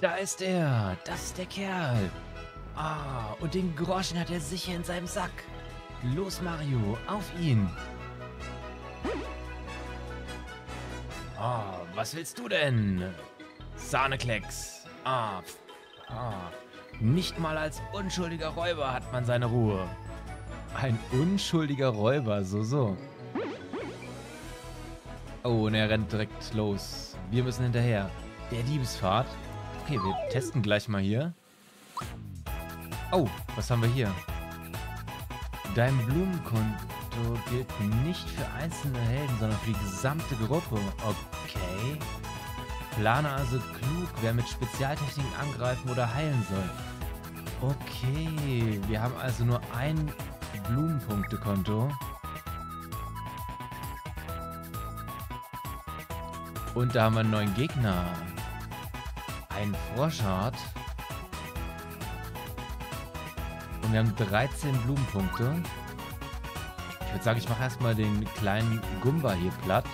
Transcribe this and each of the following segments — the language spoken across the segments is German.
Da ist er. Das ist der Kerl. Ah, und den Groschen hat er sicher in seinem Sack. Los, Mario, auf ihn. Ah, was willst du denn? Sahneklecks. Ah, ah. Nicht mal als unschuldiger Räuber hat man seine Ruhe. Ein unschuldiger Räuber, so, so. Oh, und er rennt direkt los. Wir müssen hinterher. Der Diebesfahrt. Okay, wir testen gleich mal hier. Oh, was haben wir hier? Dein Blumenkonto gilt nicht für einzelne Helden, sondern für die gesamte Gruppe. Okay. Plane also klug, wer mit Spezialtechniken angreifen oder heilen soll. Okay, wir haben also nur ein Blumenpunktekonto. Und da haben wir einen neuen Gegner. Ein Froschart. Und wir haben 13 Blumenpunkte. Ich würde sagen, ich mache erstmal den kleinen Gumba hier platt.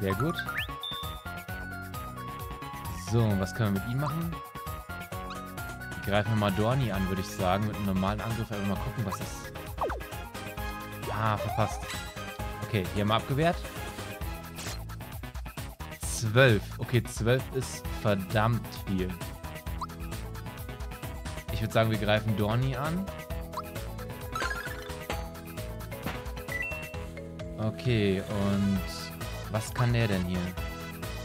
Sehr gut. So, was können wir mit ihm machen? Greifen wir mal Dorni an, würde ich sagen. Mit einem normalen Angriff einfach mal gucken, was das... Ah, verpasst. Okay, hier haben wir abgewehrt. 12. Okay, 12 ist verdammt viel. Ich würde sagen, wir greifen Dorni an. Okay, und was kann der denn hier?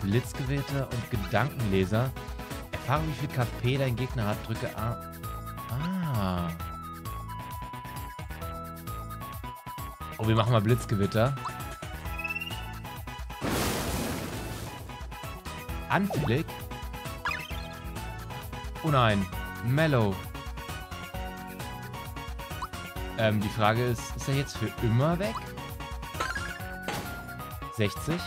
Blitzgewitter und Gedankenleser. Erfahre, wie viel KP dein Gegner hat. Drücke A. Ah. Oh, wir machen mal Blitzgewitter. Anblick. Oh nein. Mellow. Ähm, die Frage ist, ist er jetzt für immer weg? 60.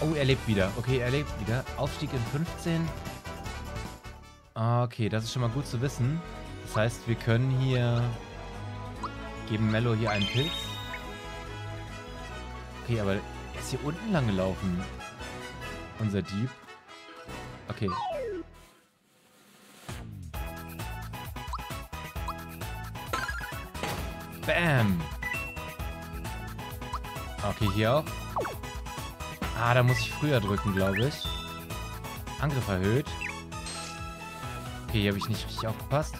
Oh, er lebt wieder. Okay, er lebt wieder. Aufstieg in 15. Okay, das ist schon mal gut zu wissen. Das heißt, wir können hier... Geben Mello hier einen Pilz. Okay, aber er ist hier unten lang gelaufen. Unser Dieb. Okay. Bam. Okay, hier auch. Ah, da muss ich früher drücken, glaube ich. Angriff erhöht. Okay, hier habe ich nicht richtig aufgepasst.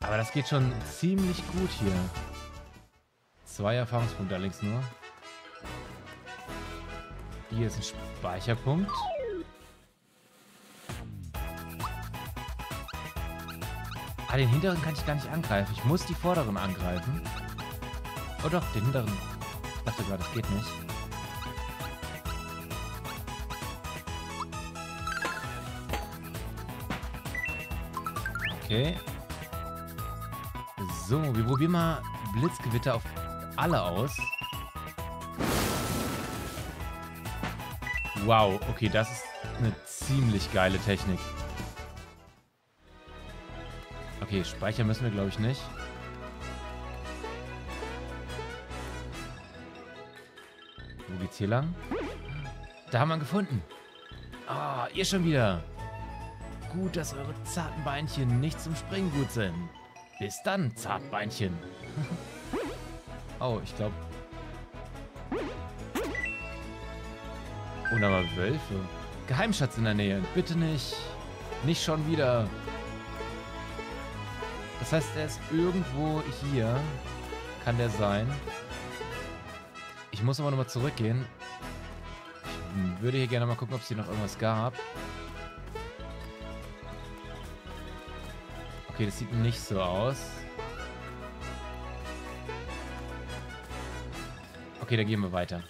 Aber das geht schon ziemlich gut hier. Zwei Erfahrungspunkte allerdings nur. Hier ist ein Speicherpunkt. Ah, den hinteren kann ich gar nicht angreifen. Ich muss die vorderen angreifen. Oh doch, den hinteren. Ich dachte gerade, das geht nicht. Okay. So, wir probieren mal Blitzgewitter auf alle aus. Wow, okay, das ist eine ziemlich geile Technik. Okay, speichern müssen wir, glaube ich, nicht. Wo geht's hier lang? Da haben wir ihn gefunden. Ah, oh, ihr schon wieder. Gut, dass eure zarten Beinchen nicht zum Springen gut sind. Bis dann, Zartbeinchen. oh, ich glaube... Und aber Wölfe. Geheimschatz in der Nähe. Bitte nicht. Nicht schon wieder. Das heißt, er ist irgendwo hier. Kann der sein. Ich muss aber nochmal zurückgehen. Ich würde hier gerne mal gucken, ob es hier noch irgendwas gab. Okay, das sieht nicht so aus. Okay, dann gehen wir weiter.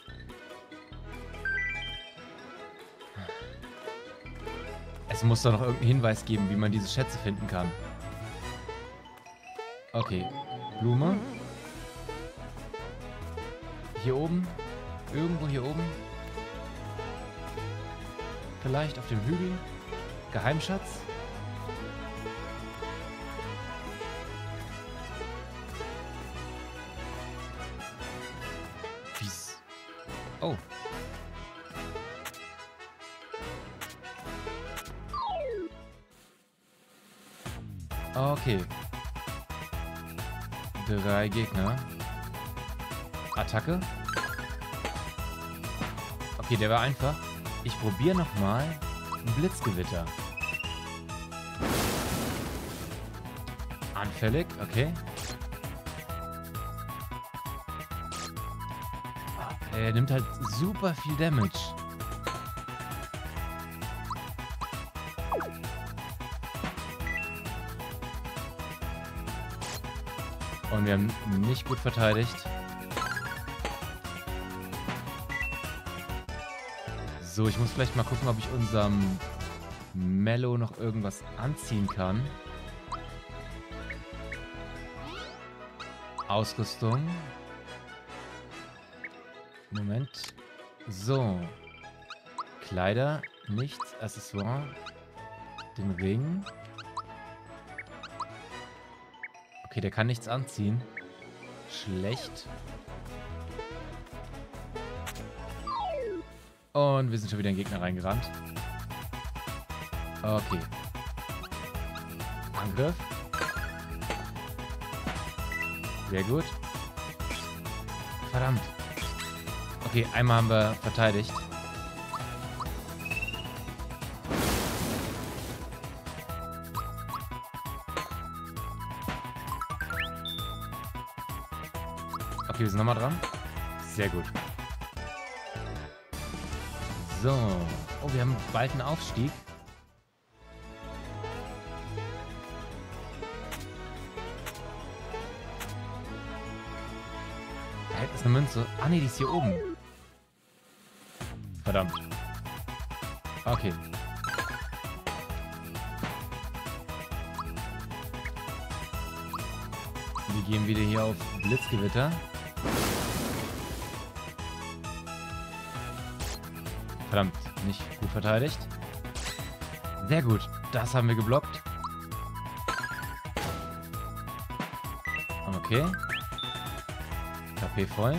Es muss doch noch irgendeinen Hinweis geben, wie man diese Schätze finden kann. Okay. Blume. Hier oben. Irgendwo hier oben. Vielleicht auf dem Hügel. Geheimschatz. Drei Gegner. Attacke. Okay, der war einfach. Ich probiere nochmal ein Blitzgewitter. Anfällig, okay. Er nimmt halt super viel Damage. Und wir haben nicht gut verteidigt. So, ich muss vielleicht mal gucken, ob ich unserem Mellow noch irgendwas anziehen kann. Ausrüstung. Moment. So. Kleider, nichts. Accessoire. Den Ring. Okay, der kann nichts anziehen. Schlecht. Und wir sind schon wieder in den Gegner reingerannt. Okay. Angriff. Sehr gut. Verdammt. Okay, einmal haben wir verteidigt. Okay, wir sind nochmal dran. Sehr gut. So. Oh, wir haben bald einen Aufstieg. Da hinten ist eine Münze. Ah, nee, die ist hier oben. Verdammt. Okay. Wir gehen wieder hier auf Blitzgewitter. Verdammt, nicht gut verteidigt. Sehr gut, das haben wir geblockt. Okay. KP voll.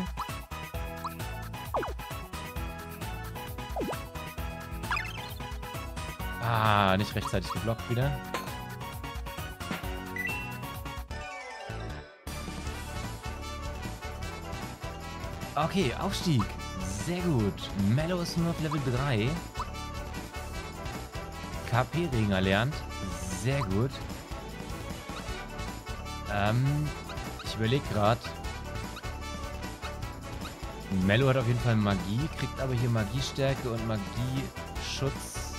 Ah, nicht rechtzeitig geblockt wieder. Okay, Aufstieg. Sehr gut. Mellow ist nur auf Level 3. KP-Ring erlernt. Sehr gut. Ähm, ich überlege gerade. Mellow hat auf jeden Fall Magie, kriegt aber hier Magiestärke und Magieschutz.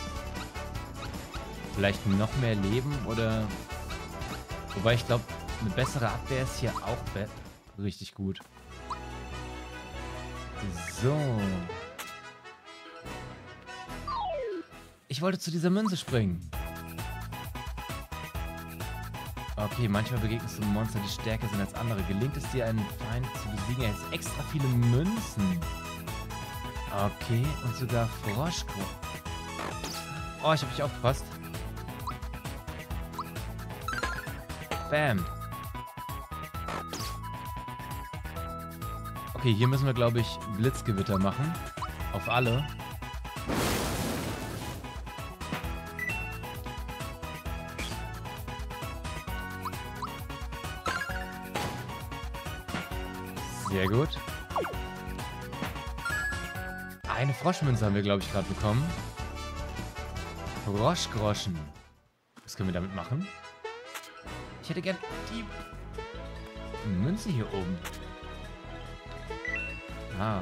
Vielleicht noch mehr Leben oder... Wobei ich glaube, eine bessere Abwehr ist hier auch richtig gut. So. Ich wollte zu dieser Münze springen. Okay, manchmal begegnest du Monster, die stärker sind als andere. Gelingt es dir, einen Feind zu besiegen? Er hat extra viele Münzen. Okay, und sogar Froschko. Oh, ich habe nicht aufgepasst. Bam. Okay, hier müssen wir, glaube ich, Blitzgewitter machen. Auf alle. Sehr gut. Eine Froschmünze haben wir, glaube ich, gerade bekommen. Froschgroschen. Was können wir damit machen? Ich hätte gern die Münze hier oben. Ah.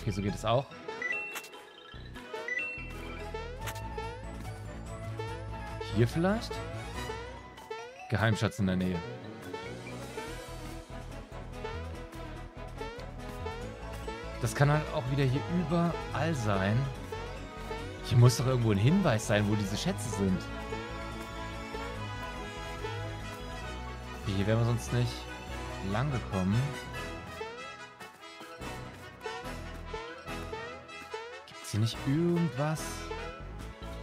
Okay, so geht es auch. Hier vielleicht? Geheimschatz in der Nähe. Das kann halt auch wieder hier überall sein. Hier muss doch irgendwo ein Hinweis sein, wo diese Schätze sind. Hier wären wir sonst nicht lang gekommen. Gibt es hier nicht irgendwas,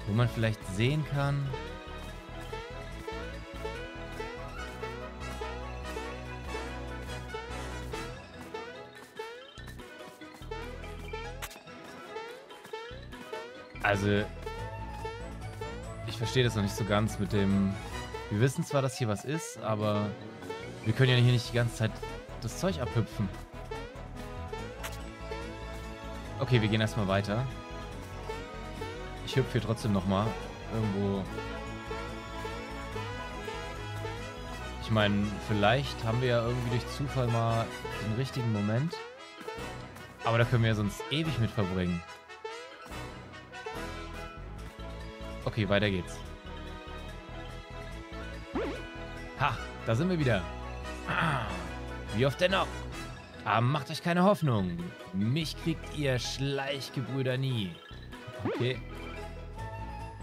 wo man vielleicht sehen kann? Also, ich verstehe das noch nicht so ganz mit dem... Wir wissen zwar, dass hier was ist, aber wir können ja hier nicht die ganze Zeit das Zeug abhüpfen. Okay, wir gehen erstmal weiter. Ich hüpfe hier trotzdem nochmal. Irgendwo... Ich meine, vielleicht haben wir ja irgendwie durch Zufall mal den richtigen Moment. Aber da können wir ja sonst ewig mit verbringen. Okay, weiter geht's. Da sind wir wieder. Ah, wie oft denn noch? Aber macht euch keine Hoffnung. Mich kriegt ihr Schleichgebrüder nie. Okay.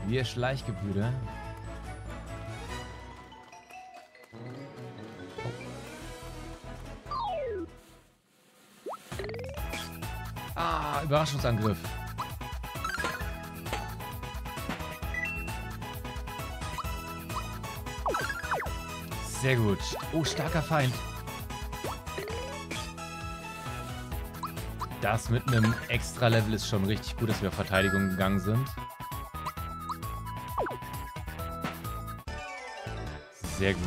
Wir Schleichgebrüder. Ah, Überraschungsangriff. Sehr gut. Oh, starker Feind. Das mit einem Extra-Level ist schon richtig gut, dass wir auf Verteidigung gegangen sind. Sehr gut.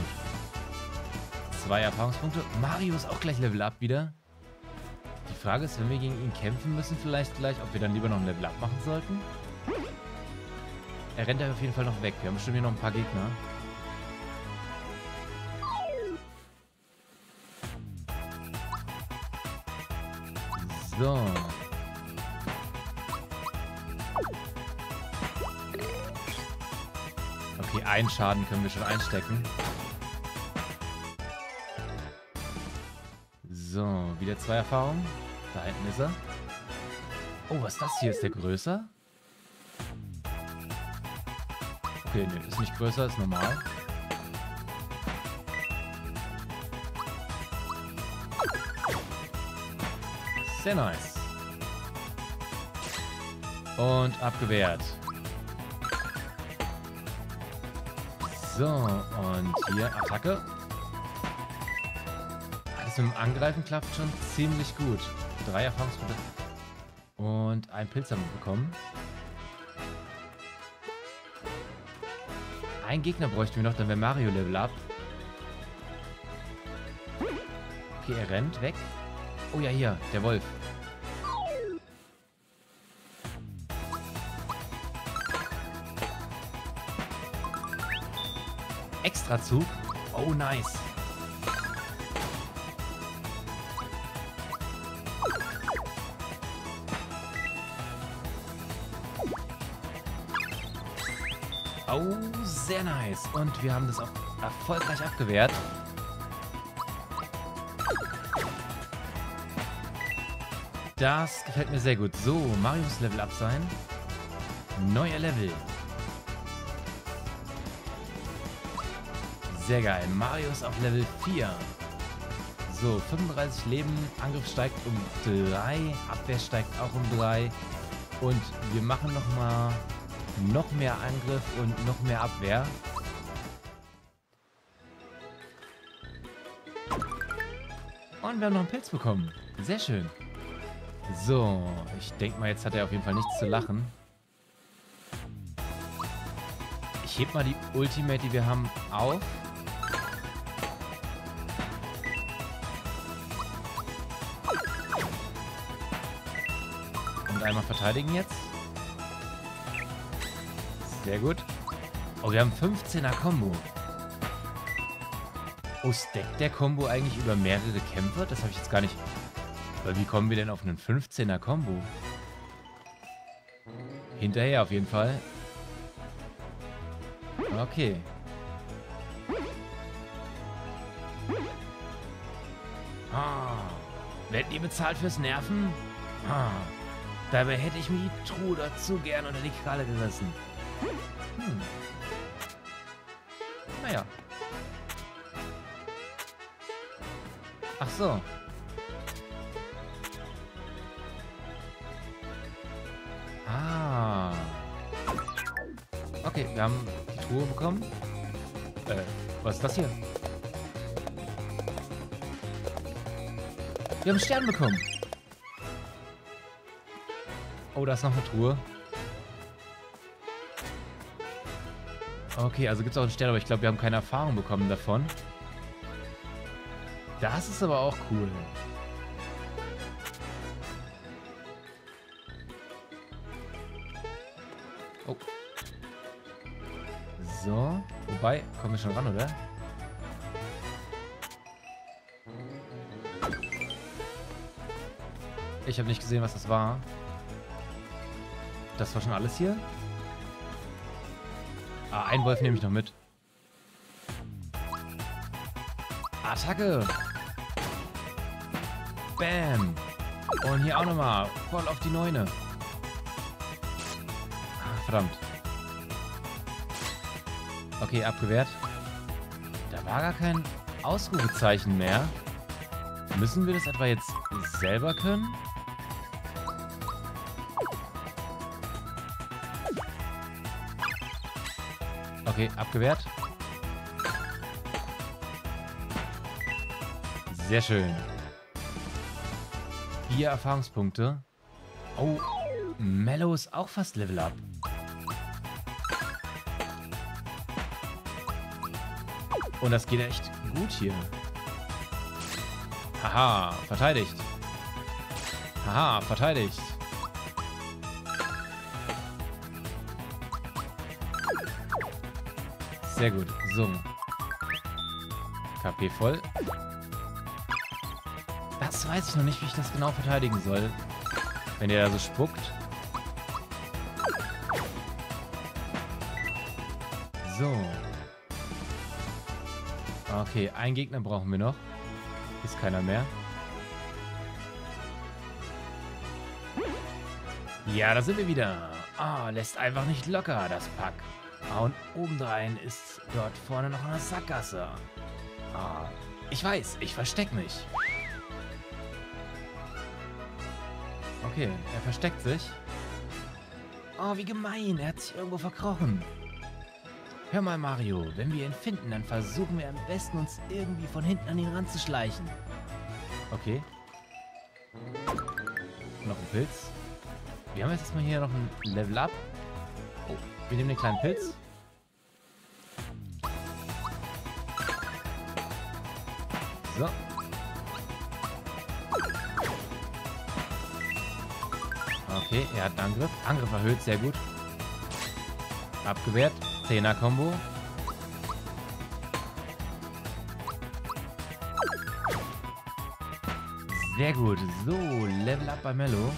Zwei Erfahrungspunkte. Mario ist auch gleich Level Up wieder. Die Frage ist, wenn wir gegen ihn kämpfen müssen, vielleicht gleich, ob wir dann lieber noch ein Level Up machen sollten. Er rennt auf jeden Fall noch weg. Wir haben bestimmt hier noch ein paar Gegner. So. Okay, einen Schaden können wir schon einstecken. So, wieder zwei Erfahrungen. Da hinten ist er. Oh, was ist das hier? Ist der größer? Okay, ne, ist nicht größer, ist normal. Sehr nice. Und abgewehrt. So, und hier Attacke. Das mit dem Angreifen klappt schon ziemlich gut. Drei Erfahrungspunkte. Und ein Pilz haben wir bekommen. Ein Gegner bräuchten wir noch, dann wäre Mario Level Up. Okay, er rennt weg. Oh ja, hier, der Wolf. Extrazug. Oh, nice. Oh, sehr nice. Und wir haben das auch erfolgreich abgewehrt. Das gefällt mir sehr gut. So, Marius Level Up sein. Neuer Level. Sehr geil. Marius auf Level 4. So, 35 Leben. Angriff steigt um 3. Abwehr steigt auch um 3. Und wir machen nochmal noch mehr Angriff und noch mehr Abwehr. Und wir haben noch einen Pilz bekommen. Sehr schön. So, ich denke mal, jetzt hat er auf jeden Fall nichts zu lachen. Ich heb mal die Ultimate, die wir haben, auf. Und einmal verteidigen jetzt. Sehr gut. Oh, wir haben 15er Combo. Oh, stackt der Combo eigentlich über mehrere Kämpfer? Das habe ich jetzt gar nicht aber wie kommen wir denn auf einen 15er Combo? Hinterher auf jeden Fall. Okay. Ah, werden die bezahlt fürs Nerven? Ah, dabei hätte ich mir die Truhe dazu gern unter die Kralle gerissen. Hm. Naja. Ach so. Ah. Okay, wir haben die Truhe bekommen. Äh, was ist das hier? Wir haben einen Stern bekommen. Oh, da ist noch eine Truhe. Okay, also gibt es auch einen Stern, aber ich glaube, wir haben keine Erfahrung bekommen davon. Das ist aber auch cool. Oh. So. Wobei, kommen wir schon ran, oder? Ich habe nicht gesehen, was das war. Das war schon alles hier? Ah, einen Wolf nehme ich noch mit. Attacke! Bam! Und hier auch nochmal. Voll auf die Neune. Verdammt. Okay, abgewehrt. Da war gar kein Ausrufezeichen mehr. Müssen wir das etwa jetzt selber können? Okay, abgewehrt. Sehr schön. Vier Erfahrungspunkte. Oh, Mellow ist auch fast Level Up. Und das geht echt gut hier. Haha, verteidigt. Haha, verteidigt. Sehr gut. So. KP voll. Das weiß ich noch nicht, wie ich das genau verteidigen soll. Wenn der da so spuckt. So. Okay, einen Gegner brauchen wir noch. Ist keiner mehr. Ja, da sind wir wieder. Ah, lässt einfach nicht locker, das Pack. Ah, und obendrein ist dort vorne noch eine Sackgasse. Ah, ich weiß, ich versteck mich. Okay, er versteckt sich. Oh, wie gemein, er hat sich irgendwo verkrochen. Hör mal, Mario, wenn wir ihn finden, dann versuchen wir am besten, uns irgendwie von hinten an ihn ranzuschleichen. Okay. Noch ein Pilz. Wir haben jetzt erstmal hier noch ein Level Up. Oh, wir nehmen den kleinen Pilz. So. Okay, er hat einen Angriff. Angriff erhöht, sehr gut. Abgewehrt. 10er Combo. Sehr gut. So, Level up bei Mello.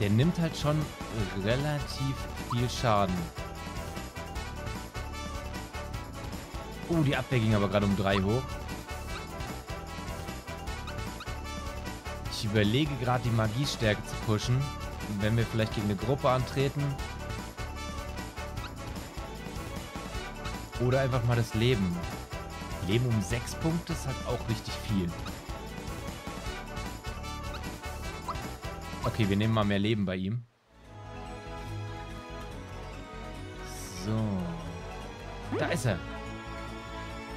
Der nimmt halt schon relativ viel Schaden. Oh, die Abwehr ging aber gerade um 3 hoch. Ich überlege gerade die Magiestärke zu pushen. Wenn wir vielleicht gegen eine Gruppe antreten. Oder einfach mal das Leben. Leben um 6 Punkte ist halt auch richtig viel. Okay, wir nehmen mal mehr Leben bei ihm. So. Da ist er.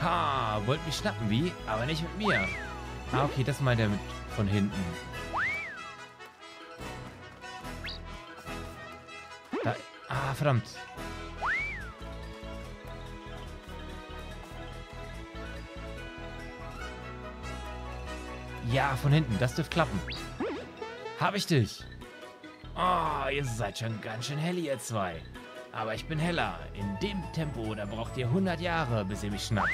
Ha, wollt mich schnappen, wie? Aber nicht mit mir. Ah, okay, das meint er mit von hinten. Ah, verdammt. Ja, von hinten. Das dürfte klappen. Hab ich dich. Oh, ihr seid schon ganz schön hell, ihr zwei. Aber ich bin heller. In dem Tempo, da braucht ihr 100 Jahre, bis ihr mich schnappt.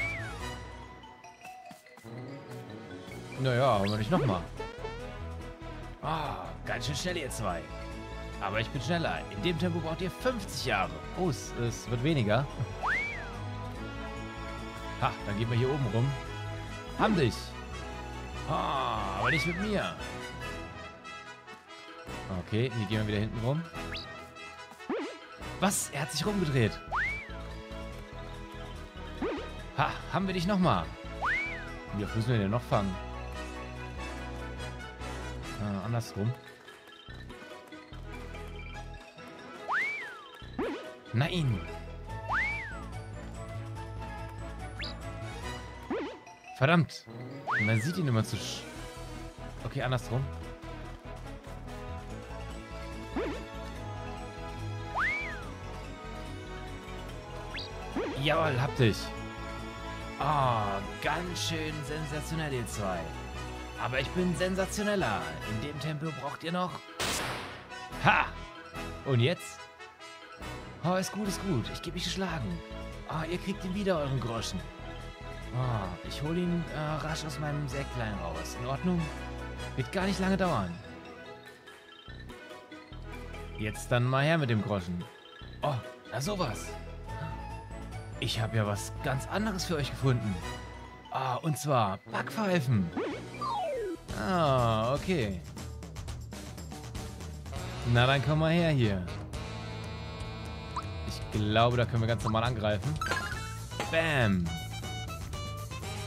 Naja, aber nicht nochmal. Ah, oh, ganz schön schnell ihr zwei. Aber ich bin schneller. In dem Tempo braucht ihr 50 Jahre. Oh, es, es wird weniger. Ha, dann gehen wir hier oben rum. Haben dich. Ah, aber nicht mit mir. Okay, hier gehen wir wieder hinten rum. Was? Er hat sich rumgedreht. Ha, haben wir dich nochmal. Wie oft müssen wir den noch fangen? Äh, andersrum. Nein! Verdammt! Man sieht ihn immer zu sch... Okay, andersrum. Jawoll, hab dich. Oh, ganz schön sensationell, ihr zwei. Aber ich bin sensationeller. In dem Tempo braucht ihr noch... Ha! Und jetzt? Oh, ist gut, ist gut. Ich gebe mich geschlagen. Oh, ihr kriegt ihn wieder, euren Groschen. Oh, ich hole ihn äh, rasch aus meinem Säcklein raus. In Ordnung? Wird gar nicht lange dauern. Jetzt dann mal her mit dem Groschen. Oh, na sowas. Ich habe ja was ganz anderes für euch gefunden. Ah, und zwar Backpfeifen. Ah, okay. Na, dann komm mal her hier. Glaube, da können wir ganz normal angreifen. Bam.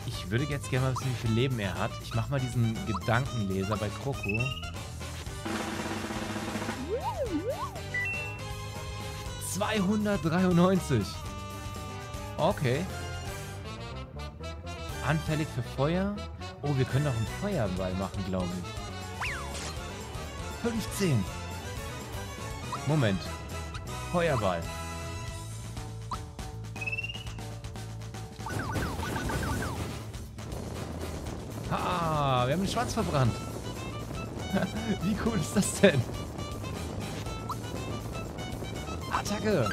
Ich würde jetzt gerne mal wissen, wie viel Leben er hat. Ich mache mal diesen Gedankenleser bei Kroko. ...293. Okay. Anfällig für Feuer. Oh, wir können doch einen Feuerball machen, glaube ich. 15. Moment. Feuerball. Wir haben den Schwanz verbrannt. Wie cool ist das denn? Attacke.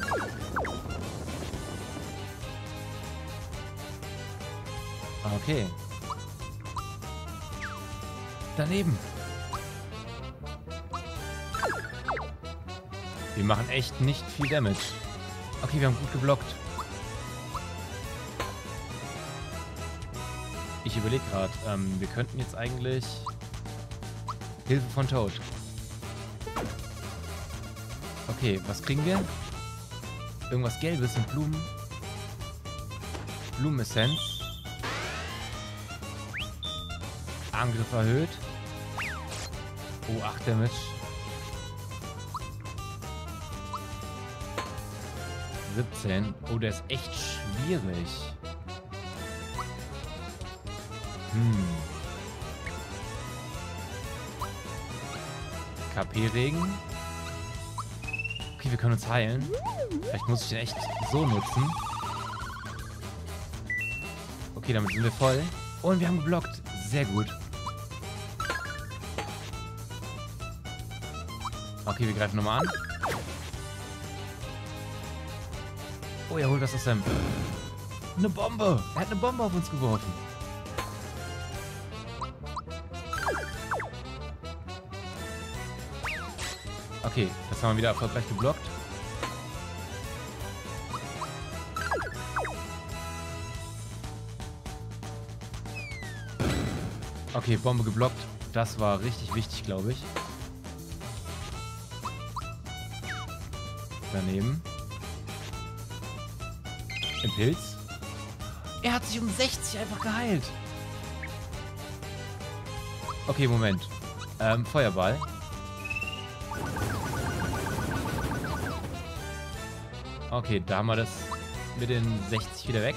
Okay. Daneben. Wir machen echt nicht viel Damage. Okay, wir haben gut geblockt. Ich überlege gerade, ähm, wir könnten jetzt eigentlich Hilfe von Toad. Okay, was kriegen wir? Irgendwas Gelbes und Blumen. Blumenessenz. Angriff erhöht. Oh, 8 Damage. 17. Oh, der ist echt schwierig. Hm. KP-Regen. Okay, wir können uns heilen. Vielleicht muss ich den echt so nutzen. Okay, damit sind wir voll. Und wir haben geblockt. Sehr gut. Okay, wir greifen nochmal an. Oh, er holt was aus seinem... Eine Bombe! Er hat eine Bombe auf uns geworfen. Okay, das haben wir wieder erfolgreich geblockt. Okay, Bombe geblockt. Das war richtig wichtig, glaube ich. Daneben. Im Pilz. Er hat sich um 60 einfach geheilt. Okay, Moment. Ähm, Feuerball. Okay, da haben wir das mit den 60 wieder weg.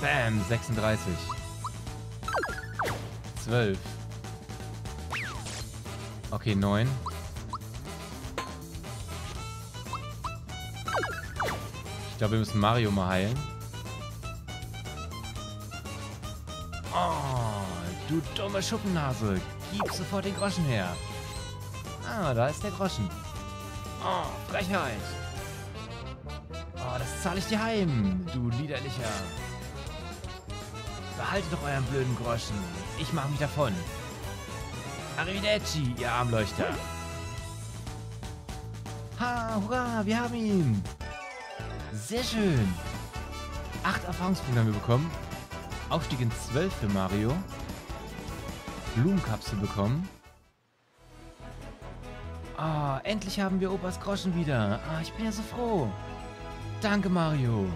Bam, 36. 12. Okay, 9. Ich glaube, wir müssen Mario mal heilen. Oh, du dumme Schuppennase. Gib sofort den Groschen her. Ah, da ist der Groschen. Oh, Frechheit. Oh, das zahle ich dir heim, du liederlicher. Behaltet doch euren blöden Groschen. Ich mache mich davon. Arrivederci, ihr Armleuchter. Ha, hurra, wir haben ihn. Sehr schön. Acht Erfahrungspunkte haben wir bekommen. Aufstieg in 12 für Mario. Blumenkapsel bekommen. Ah, endlich haben wir Opas Groschen wieder. Ah, ich bin ja so froh. Danke, Mario.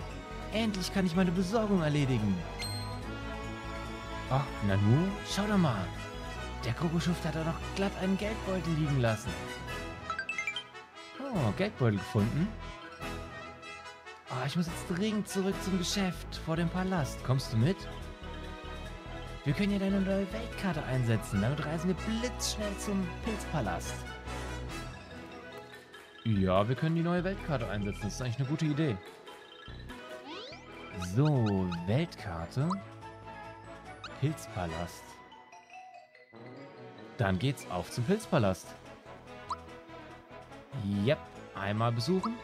Endlich kann ich meine Besorgung erledigen. Ach, Nanu, schau doch mal. Der Kokoschuft hat da doch glatt einen Geldbeutel liegen lassen. Oh, Geldbeutel gefunden. Oh, ich muss jetzt dringend zurück zum Geschäft vor dem Palast. Kommst du mit? Wir können ja deine neue Weltkarte einsetzen. Damit reisen wir blitzschnell zum Pilzpalast. Ja, wir können die neue Weltkarte einsetzen. Das ist eigentlich eine gute Idee. So, Weltkarte. Pilzpalast. Dann geht's auf zum Pilzpalast. Yep, einmal besuchen.